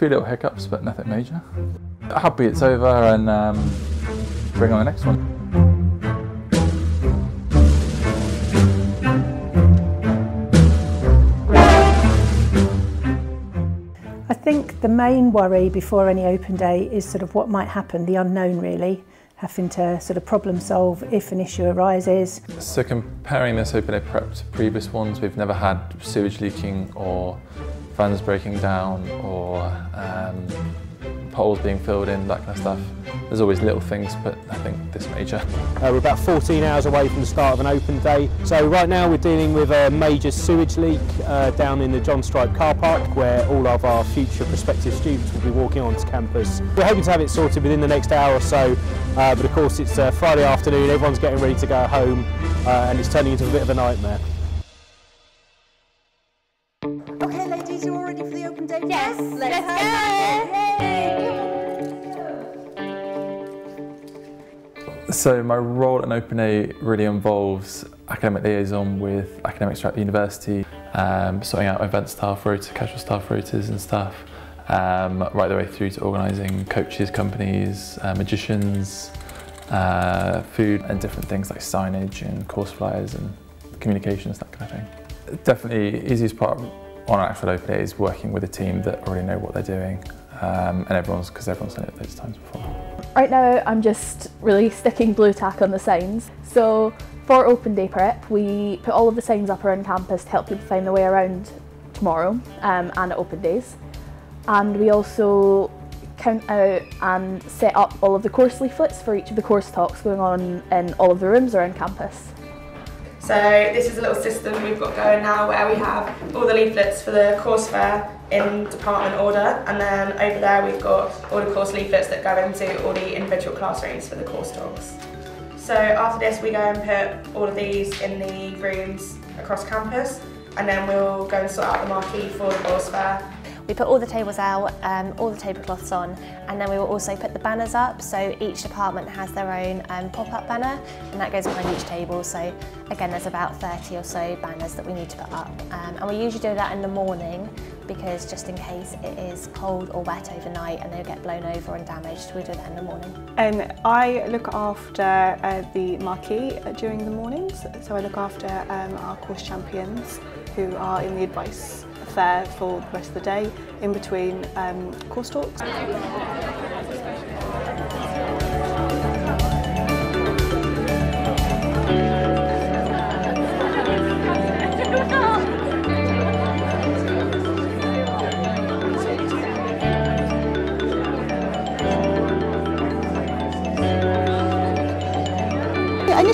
few little hiccups, but nothing major. Happy it's over and um, bring on the next one. I think the main worry before any open day is sort of what might happen, the unknown really, having to sort of problem solve if an issue arises. So comparing this open day prep to previous ones, we've never had sewage leaking or fans breaking down or um, potholes being filled in, that kind of stuff. There's always little things, but I think this major. Uh, we're about 14 hours away from the start of an open day. So right now we're dealing with a major sewage leak uh, down in the John Stripe car park where all of our future prospective students will be walking onto campus. We're hoping to have it sorted within the next hour or so, uh, but of course it's uh, Friday afternoon, everyone's getting ready to go home uh, and it's turning into a bit of a nightmare. Ready for the open let's go. So my role at an Open A really involves academic liaison with academics throughout the university, um, sorting out event staff rota, casual staff rotas and stuff, um, right the way through to organising coaches, companies, uh, magicians, uh, food and different things like signage and course flyers and communications, that kind of thing. Definitely easiest part on actual Open A is working with a team that already know what they're doing um, and everyone's, because everyone's done it those times before. Right now I'm just really sticking Blu Tack on the signs. So for open day prep we put all of the signs up around campus to help people find their way around tomorrow um, and at open days. And we also count out and set up all of the course leaflets for each of the course talks going on in all of the rooms around campus. So this is a little system we've got going now where we have all the leaflets for the course fair in department order. And then over there we've got all the course leaflets that go into all the individual classrooms for the course talks. So after this we go and put all of these in the rooms across campus. And then we'll go and sort out the marquee for the course fair We put all the tables out, um, all the tablecloths on, and then we will also put the banners up. So each department has their own um, pop-up banner, and that goes behind each table. So again, there's about 30 or so banners that we need to put up. Um, and we usually do that in the morning because just in case it is cold or wet overnight and they'll get blown over and damaged, we do that in the morning. And I look after uh, the marquee uh, during the mornings, so I look after um, our course champions who are in the advice fair for the rest of the day in between um, course talks.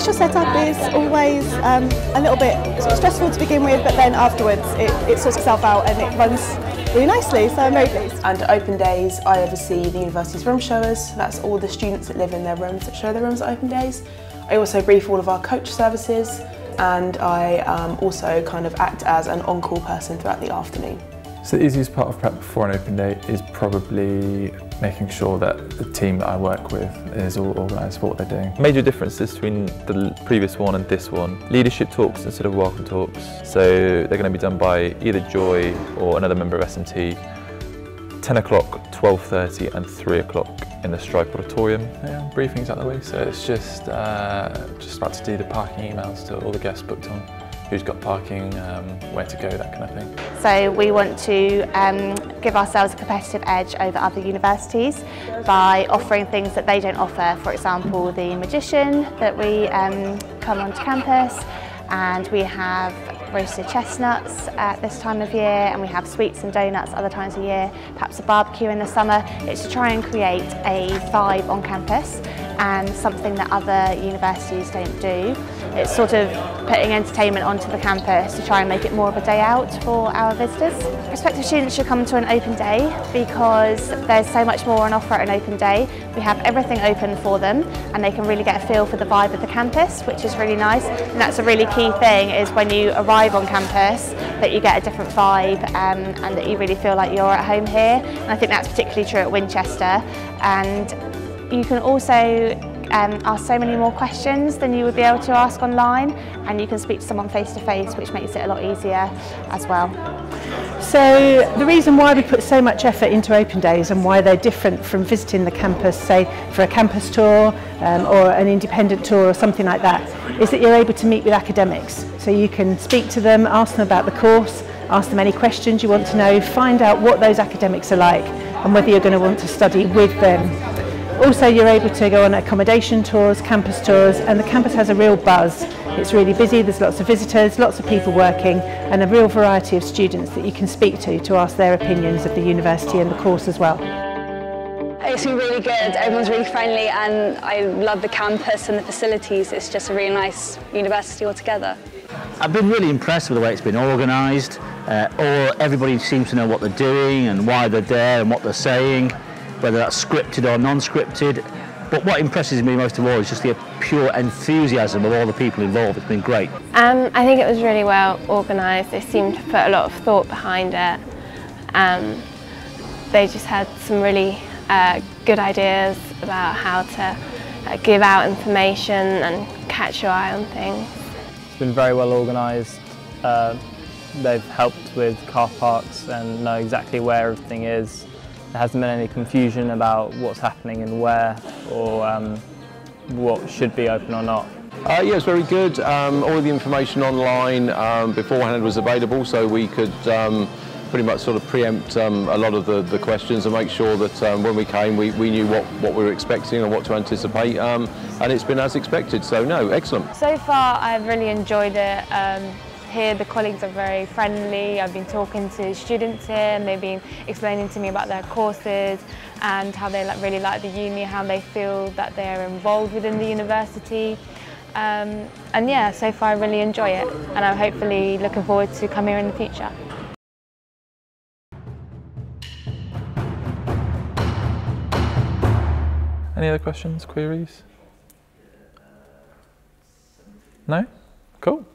Initial setup is always um, a little bit sort of stressful to begin with, but then afterwards it, it sorts itself out and it runs really nicely, so I'm very pleased. And open days, I oversee the university's room showers. That's all the students that live in their rooms that show their rooms at open days. I also brief all of our coach services and I um, also kind of act as an on-call person throughout the afternoon. So the easiest part of prep before an open day is probably making sure that the team that I work with is all organised for what they're doing. Major differences between the previous one and this one. Leadership talks instead of welcome talks. So they're going to be done by either Joy or another member of SMT. 10 o'clock, 12.30 and 3 o'clock in the Stripe Auditorium. Yeah, briefings out the way, so it's just, uh, just about to do the parking emails to all the guests booked on who's got parking, um, where to go, that kind of thing. So we want to um, give ourselves a competitive edge over other universities by offering things that they don't offer. For example, the magician that we um, come onto campus and we have roasted chestnuts at this time of year and we have sweets and donuts other times of year, perhaps a barbecue in the summer. It's to try and create a vibe on campus and something that other universities don't do. It's sort of putting entertainment onto the campus to try and make it more of a day out for our visitors. Prospective students should come to an open day because there's so much more on offer at an open day. We have everything open for them and they can really get a feel for the vibe of the campus, which is really nice. And that's a really key thing is when you arrive on campus that you get a different vibe um, and that you really feel like you're at home here. And I think that's particularly true at Winchester. And you can also um, ask so many more questions than you would be able to ask online and you can speak to someone face to face which makes it a lot easier as well. So the reason why we put so much effort into open days and why they're different from visiting the campus, say for a campus tour um, or an independent tour or something like that, is that you're able to meet with academics. So you can speak to them, ask them about the course, ask them any questions you want to know, find out what those academics are like and whether you're going to want to study with them. Also, you're able to go on accommodation tours, campus tours, and the campus has a real buzz. It's really busy, there's lots of visitors, lots of people working, and a real variety of students that you can speak to to ask their opinions of the university and the course as well. It's been really good, everyone's really friendly, and I love the campus and the facilities. It's just a really nice university altogether. I've been really impressed with the way it's been organised. Uh, all, everybody seems to know what they're doing and why they're there and what they're saying whether that's scripted or non-scripted. But what impresses me most of all is just the pure enthusiasm of all the people involved. It's been great. Um, I think it was really well organised. They seemed to put a lot of thought behind it. Um, they just had some really uh, good ideas about how to uh, give out information and catch your eye on things. It's been very well organised. Uh, they've helped with car parks and know exactly where everything is there hasn't been any confusion about what's happening and where or um, what should be open or not. Uh, yeah, it's very good. Um, all of the information online um, beforehand was available so we could um, pretty much sort of preempt um, a lot of the, the, questions and make sure that um, when we came we, we knew what, what we were expecting and what to anticipate um, and it's been as expected so no excellent. So far I've really enjoyed it here the colleagues are very friendly. I've been talking to students here and they've been explaining to me about their courses and how they like, really like the uni, how they feel that they're involved within the university. Um, and yeah, so far I really enjoy it and I'm hopefully looking forward to come here in the future. Any other questions, queries? No? Cool.